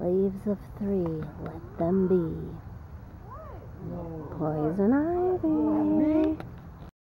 Leaves of three, let them be. Poison ivy.